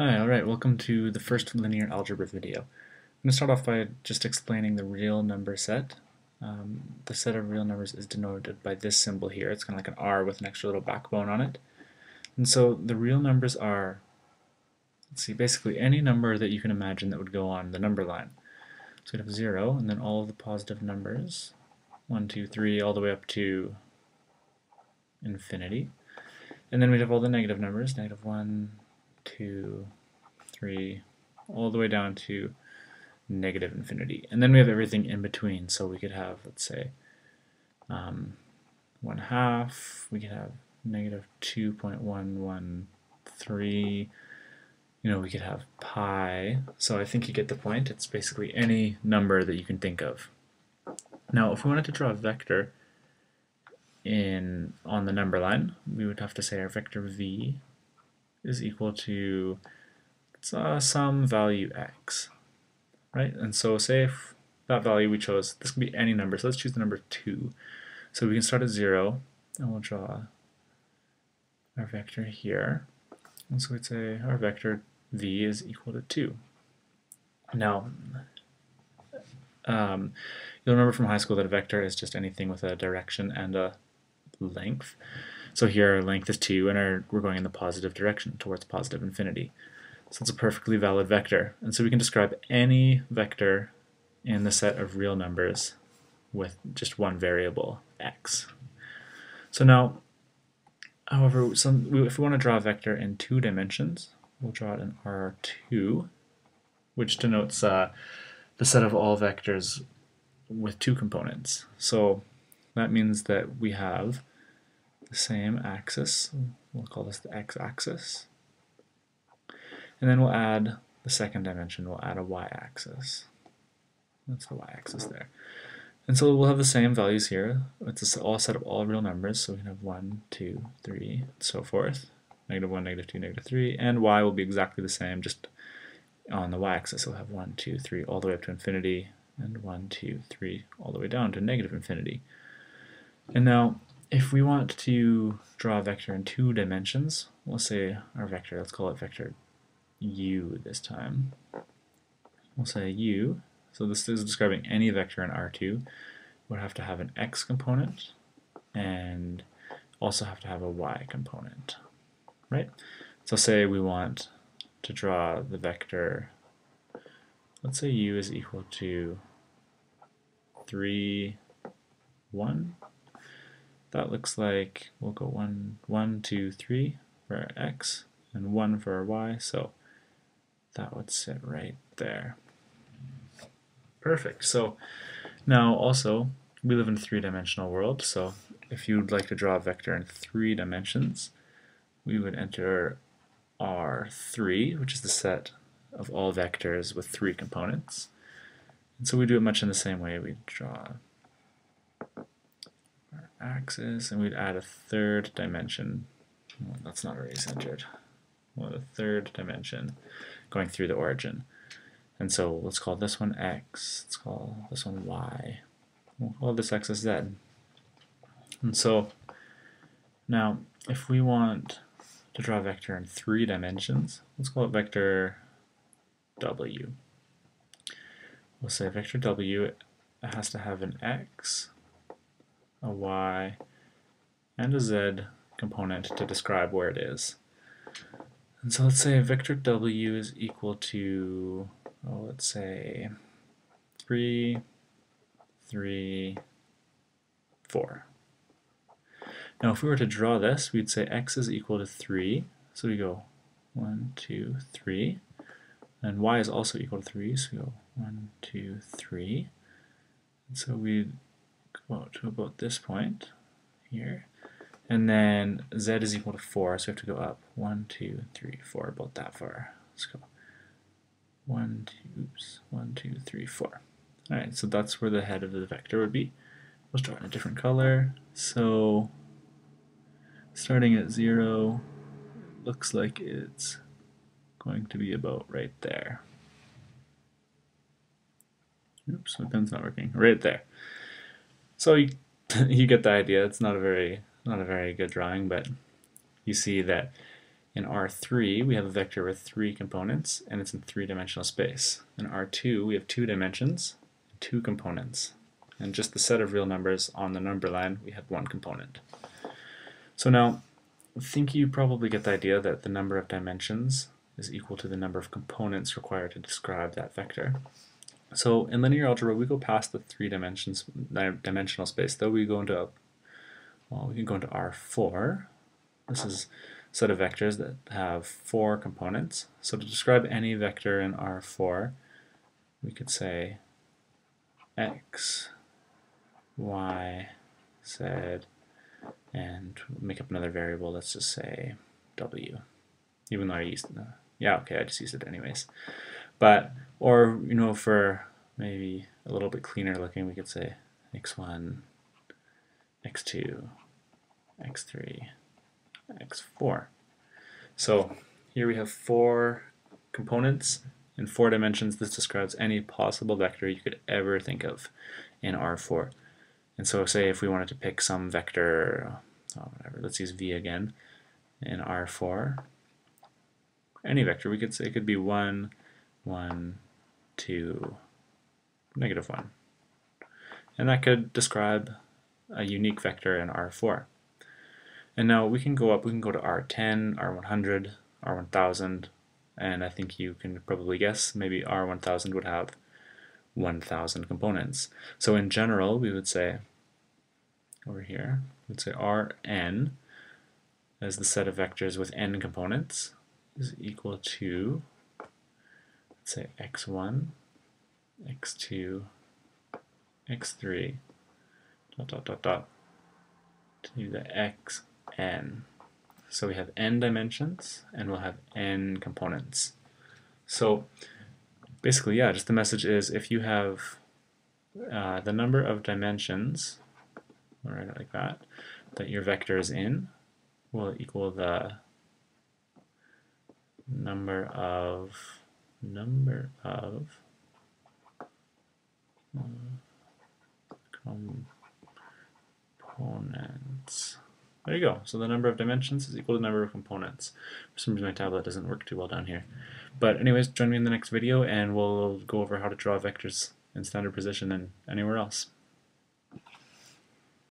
Hi, alright, welcome to the first linear algebra video. I'm going to start off by just explaining the real number set. Um, the set of real numbers is denoted by this symbol here. It's kind of like an R with an extra little backbone on it. And so the real numbers are, let's see, basically any number that you can imagine that would go on the number line. So we'd have 0, and then all of the positive numbers, 1, 2, 3, all the way up to infinity. And then we'd have all the negative numbers, negative 1, two, three, all the way down to negative infinity. And then we have everything in between. So we could have, let's say, um, 1 half, we could have negative 2.113, you know, we could have pi. So I think you get the point. It's basically any number that you can think of. Now, if we wanted to draw a vector in on the number line, we would have to say our vector v is equal to uh, some value x, right? And so say if that value we chose, this can be any number, so let's choose the number 2. So we can start at 0, and we'll draw our vector here. And so we'd say our vector v is equal to 2. Now, um, you'll remember from high school that a vector is just anything with a direction and a length. So here our length is 2 and our, we're going in the positive direction towards positive infinity. So it's a perfectly valid vector. And so we can describe any vector in the set of real numbers with just one variable, x. So now, however, some, if we want to draw a vector in two dimensions, we'll draw it in R2, which denotes uh, the set of all vectors with two components. So that means that we have the same axis. We'll call this the x-axis. And then we'll add the second dimension, we'll add a y-axis. That's the y-axis there. And so we'll have the same values here. It's all set of all real numbers, so we can have 1, 2, 3, and so forth. Negative 1, negative 2, negative 3, and y will be exactly the same, just on the y-axis So we'll have 1, 2, 3, all the way up to infinity, and 1, 2, 3, all the way down to negative infinity. And now if we want to draw a vector in two dimensions, we'll say our vector, let's call it vector u this time. We'll say u, so this is describing any vector in R2, would have to have an x component and also have to have a y component, right? So say we want to draw the vector, let's say u is equal to 3, 1, that looks like we'll go one, one, two, three for our x and 1 for our y, so that would sit right there. Perfect. So now also we live in a three-dimensional world, so if you'd like to draw a vector in three dimensions, we would enter R3, which is the set of all vectors with three components. And so we do it much in the same way. We draw axis, and we'd add a third dimension. Well, that's not very centered. Well, a third dimension going through the origin. And so let's call this one x, let's call this one y. We'll call this z. And so now if we want to draw a vector in three dimensions, let's call it vector w. We'll say vector w has to have an x, a y, and a z component to describe where it is. And so let's say vector w is equal to, oh, let's say 3, 3, 4. Now if we were to draw this, we'd say x is equal to 3, so we go 1, 2, 3, and y is also equal to 3, so we go 1, 2, 3. And so we'd go to about this point here. And then z is equal to 4, so we have to go up 1, 2, 3, 4, about that far. Let's go 1, 2, oops, 1, 2, 3, 4. Alright, so that's where the head of the vector would be. Let's draw it in a different color. So starting at 0, looks like it's going to be about right there. Oops, my pen's not working. Right there. So you, you get the idea. It's not a very not a very good drawing, but you see that In R3, we have a vector with three components, and it's in three-dimensional space. In R2, we have two dimensions, two components. And just the set of real numbers on the number line, we have one component. So now, I think you probably get the idea that the number of dimensions is equal to the number of components required to describe that vector. So in linear algebra, we go past the three dimensions dimensional space, though we go into well, we can go into R4. This is a set of vectors that have four components. So to describe any vector in R4, we could say x, y, z, and make up another variable. Let's just say w, even though I used yeah okay I just used it anyways. But or you know for maybe a little bit cleaner looking, we could say x1, x2, x3, x4. So here we have four components in four dimensions. This describes any possible vector you could ever think of in R4. And so say if we wanted to pick some vector, oh, whatever, let's use v again, in R4, any vector, we could say it could be 1, 1, 2, negative 1. And that could describe a unique vector in R4. And now we can go up, we can go to R10, R100, R1000, and I think you can probably guess maybe R1000 would have 1000 components. So in general, we would say over here, we'd say Rn as the set of vectors with n components is equal to, let's say x1, x2, x3, dot, dot, dot, dot, to the xn. So we have n dimensions, and we'll have n components. So basically, yeah, just the message is if you have uh, the number of dimensions, I'll write it like that, that your vector is in will equal the number of number of uh, components. There you go. So the number of dimensions is equal to the number of components. For some reason my tablet doesn't work too well down here. But anyways, join me in the next video and we'll go over how to draw vectors in standard position and anywhere else.